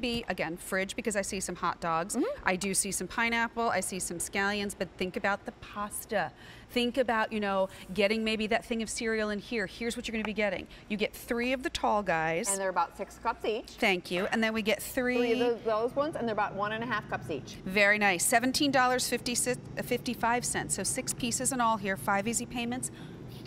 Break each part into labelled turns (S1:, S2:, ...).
S1: be, again, fridge because I see some hot dogs.
S2: Mm-hmm.
S1: I do see some pineapple. I see some scallions, but think about the pasta. Think about, you know, getting maybe that thing of cereal in here. Here's what you're going to be getting. You get three of the tall guys.
S2: And they're about six cups each.
S1: Thank you. And then we get three.
S2: Three of those, those ones, and they're about one and a half cups each.
S1: Very nice. $17.55. So six pieces in all here, five easy payments.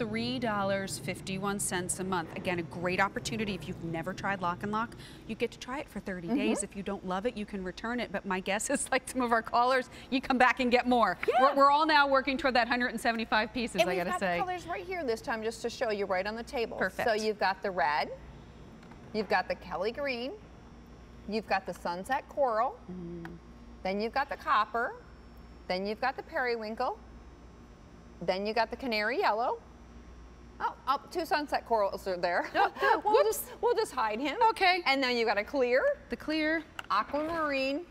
S1: $3.51 a month. Again, a great opportunity if you've never tried Lock and Lock. You get to try it for 30
S2: Mm-hmm.
S1: days. If you don't love it, you can return it. But my guess is like some of our callers, you come back and get more.
S2: Yeah.
S1: We're, we're all now working toward that 175 pieces,
S2: And
S1: I
S2: got
S1: say.
S2: the colors right here this time just to show you right on the table.
S1: Perfect.
S2: So you've got the red, you've got the Kelly green, you've got the sunset coral,
S1: Mm.
S2: then you've got the copper, then you've got the periwinkle, then you got the canary yellow. Oh, oh, two sunset corals are there.
S1: Oh, oh,
S2: we'll, just, we'll just hide him.
S1: Okay.
S2: And then you got a clear,
S1: The clear.
S2: aquamarine,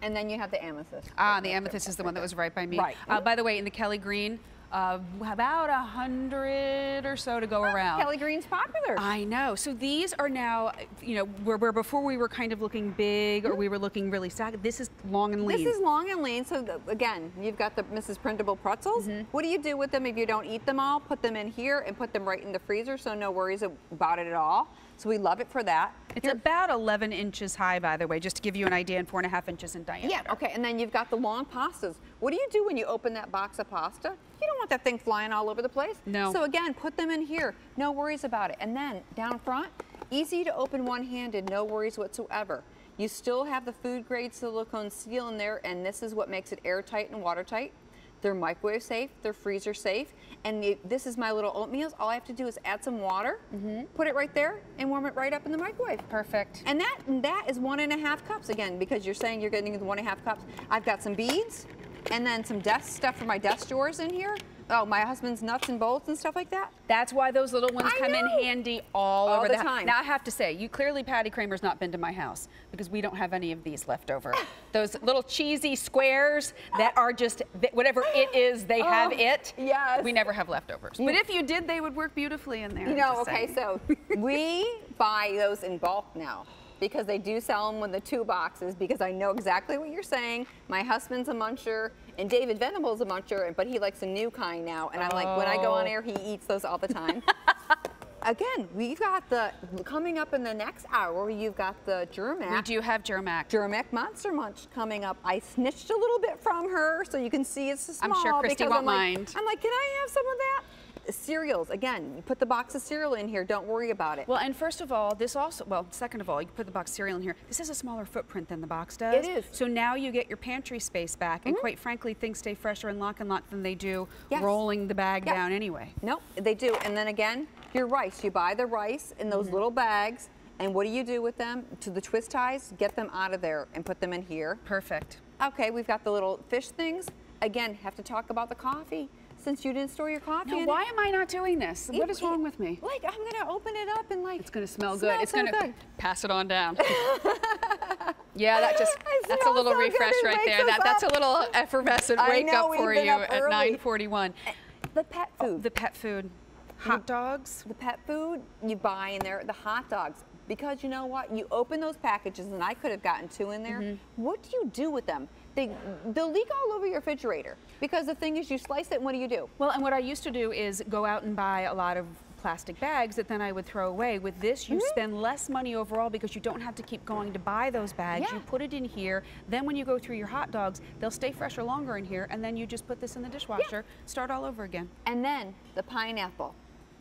S2: and then you have the amethyst.
S1: Ah, the amethyst is the one that was right by me.
S2: Right.
S1: Uh, by the way, in the Kelly green, uh, about a hundred or so to go around.
S2: Kelly green's popular.
S1: I know. So these are now, you know, where, where before we were kind of looking big or we were looking really saggy. This is long and lean.
S2: This is long and lean. So the, again, you've got the Mrs. Prindable pretzels.
S1: Mm-hmm.
S2: What do you do with them if you don't eat them all? Put them in here and put them right in the freezer, so no worries about it at all. So we love it for that.
S1: It's
S2: You're-
S1: about 11 inches high, by the way, just to give you an idea, and four and a half inches in diameter.
S2: yeah. Okay. And then you've got the long pastas. What do you do when you open that box of pasta? You don't want that thing flying all over the place.
S1: No.
S2: So again, put them in here. No worries about it. And then down front, easy to open one-handed. No worries whatsoever. You still have the food grade silicone seal in there, and this is what makes it airtight and watertight. They're microwave safe, they're freezer safe, and the- this is my little oatmeals. All I have to do is add some water, mm-hmm. put it right there, and warm it right up in the microwave.
S1: Perfect.
S2: And that that is one and a half cups again because you're saying you're getting the one and a half cups. I've got some beads, and then some desk stuff for my desk drawers in here. Oh, my husband's nuts and bolts and stuff like that.
S1: That's why those little ones
S2: I
S1: come
S2: know.
S1: in handy all,
S2: All
S1: over
S2: the
S1: the,
S2: time.
S1: Now I have to say, you clearly Patty Kramer's not been to my house because we don't have any of these left over. those little cheesy squares that are just whatever it is, they oh, have
S2: Oh,
S1: it.
S2: yes.
S1: We never have leftovers. But if you did, they would work beautifully in there.
S2: You know, okay, so we buy those in bulk now because they do sell them with the two boxes because I know exactly what you're saying. My husband's a muncher and David Venable's a muncher, but he likes a new kind now. And I'm like, when I go on air, he eats those all the time. Again, we've got the, coming up in the next hour, you've got the Germack.
S1: we do have Germack.
S2: Germack Monster Munch coming up. I snitched a little bit from her so you can see it's a small.
S1: I'm sure Christy won't
S2: I'm like,
S1: mind.
S2: I'm like, can I have some of that? Cereals, again, you put the box of cereal in here. Don't worry about it.
S1: Well, and first of all, this also, well, second of all, you put the box cereal in here. This has a smaller footprint than the box does.
S2: It is.
S1: So now you get your pantry space back, and mm-hmm. quite frankly, things stay fresher in lock and lock than they do
S2: Yes.
S1: rolling the bag down anyway.
S2: Nope, they do. And then again, your rice. You buy the rice in those mm-hmm. little bags, and what do you do with them? To the twist ties, get them out of there and put them in here.
S1: Perfect.
S2: Okay, we've got the little fish things. Again, have to talk about the coffee since you didn't store your coffee.
S1: Now, why
S2: it.
S1: am I not doing this? What is
S2: It-
S1: wrong with me?
S2: Like, I'm gonna open it up and like.
S1: It's gonna smell good. It's
S2: so
S1: gonna
S2: good.
S1: pass it on down. yeah, that just that's a little
S2: so
S1: refresh right there. That that's a little effervescent wake
S2: know,
S1: up for you
S2: up
S1: at 9:41.
S2: Eh, the pet oh, food.
S1: The pet food, hot dogs.
S2: the pet food you buy in there, the hot dogs. Because you know what? You open those packages, and I could have gotten two in there.
S1: Mm-hmm.
S2: What do you do with them? They, they'll leak all over your refrigerator. Because the thing is, you slice it, and what do you do?
S1: Well, and what I used to do is go out and buy a lot of plastic bags that then I would throw away. With this, you spend less money overall because you don't have to keep going to buy those bags.
S2: Yeah.
S1: You put it in here. Then when you go through your hot dogs, they'll stay fresher longer in here. And then you just put this in the dishwasher, start all over again.
S2: And then the pineapple.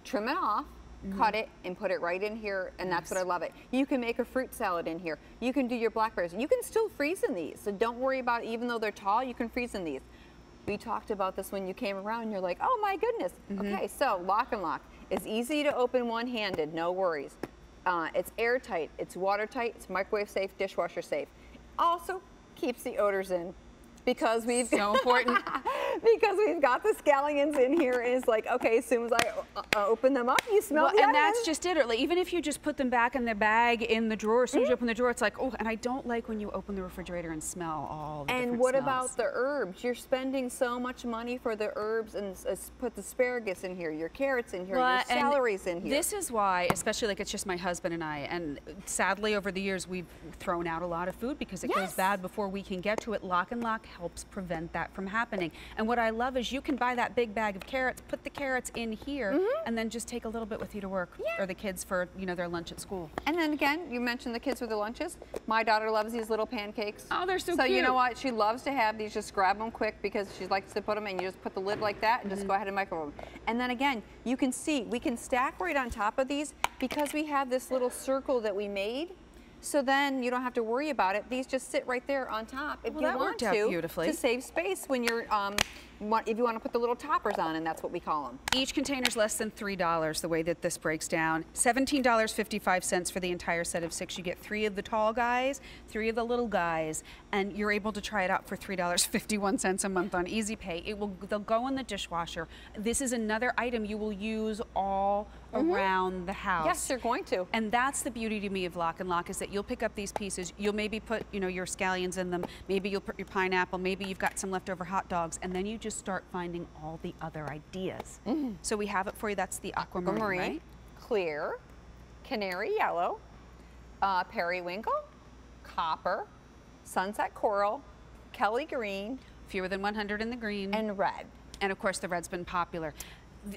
S2: Trim it off, cut it, and put it right in here, and that's what I love it. You can make a fruit salad in here. You can do your blackberries. You can still freeze in these, so don't worry about even though they're tall, you can freeze in these. We talked about this when you came around, and you're like, oh my goodness. Okay, so lock and lock. It's easy to open one-handed, no worries. Uh, it's airtight, it's watertight, it's microwave safe, dishwasher safe. Also keeps the odors in because we've
S1: So important.
S2: because we've got the scallions in here and it's like, okay, as soon as I uh, uh, open them up, you smell
S1: Well, and that's just it. Or like, even if you just put them back in the bag in the drawer, as soon as
S2: Mm-hmm.
S1: you open the drawer, it's like, oh, and I don't like when you open the refrigerator and smell all the
S2: And what
S1: smells.
S2: about the herbs? You're spending so much money for the herbs and s- put the asparagus in here, your carrots in here,
S1: Well,
S2: your celery's in here.
S1: This is why, especially like it's just my husband and I, and sadly over the years we've thrown out a lot of food because it goes bad before we can get to it. Lock and Lock helps prevent that from happening. And what I love is you can buy that big bag of carrots, put the carrots in here, and then just take a little bit with you to work.
S2: Yeah.
S1: or the kids for you know their lunch at school.
S2: And then again, you mentioned the kids with their lunches. My daughter loves these little pancakes.
S1: Oh, they're so
S2: So you know what? She loves to have these. Just grab them quick because she likes to put them in. You just put the lid like that and just
S1: Mm-hmm.
S2: go ahead and microwave them. And then again, you can see we can stack right on top of these because we have this little circle that we made. So then you don't have to worry about it. These just sit right there on top if
S1: Well,
S2: you want to
S1: beautifully.
S2: to save space when you're um, if you want to put the little toppers on, and that's what we call them.
S1: Each container is less than $3 the way that this breaks down. $17.55 for the entire set of six. You get three of the tall guys, three of the little guys, and you're able to try it out for $3.51 a month on Easy Pay. It will they'll go in the dishwasher. This is another item you will use all mm-hmm. around the house.
S2: Yes, you're going to.
S1: And that's the beauty to me of Lock and Lock is that you'll pick up these pieces. You'll maybe put, you know, your scallions in them. Maybe you'll put your pineapple. Maybe you've got some leftover hot dogs, and then you just start finding all the other ideas. So we have it for you. That's the aquamarine,
S2: Aquamarine,
S1: right?
S2: clear, canary yellow, uh, periwinkle, copper, sunset coral, Kelly green,
S1: Fewer than 100 in the green,
S2: and red.
S1: and of course the red's been popular.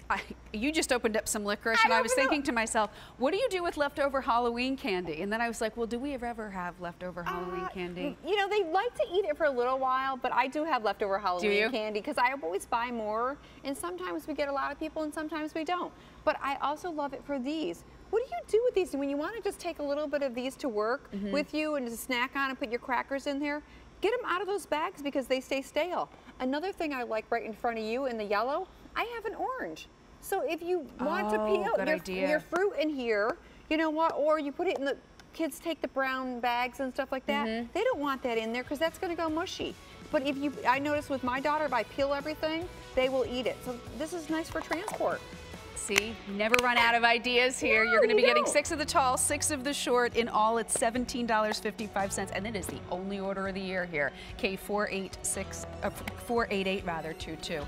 S1: I, you just opened up some licorice,
S2: I
S1: and I was thinking to myself, what do you do with leftover Halloween candy? And then I was like, well, do we ever have leftover Halloween
S2: Uh,
S1: candy?
S2: You know, they like to eat it for a little while, but I do have leftover Halloween candy because I always buy more, and sometimes we get a lot of people, and sometimes we don't. But I also love it for these. What do you do with these when you want to just take a little bit of these to work
S1: Mm-hmm.
S2: with you and just snack on and put your crackers in there? Get them out of those bags because they stay stale. Another thing I like right in front of you in the yellow, I have an orange. So if you want to
S1: Oh,
S2: peel your,
S1: idea.
S2: your fruit in here, you know what? Or you put it in the kids take the brown bags and stuff like that.
S1: Mm-hmm.
S2: They don't want that in there because that's going to go mushy. But if you, I notice with my daughter, if I peel everything, they will eat it. So this is nice for transport.
S1: See, never run out of ideas here.
S2: No,
S1: You're going to be getting six of the tall, six of the short. In all, it's $17.55, and it is the only order of the year here. K486, uh, 488 rather, 22.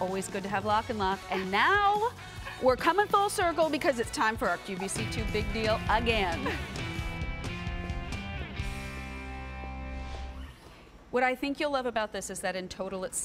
S1: Always good to have Lock and Lock. And now we're coming full circle because it's time for our QVC2 big deal again. What I think you'll love about this is that in total it's